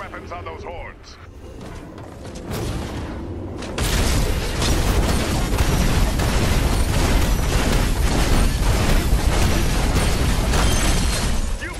weapons on those hordes. You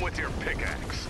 with your pickaxe.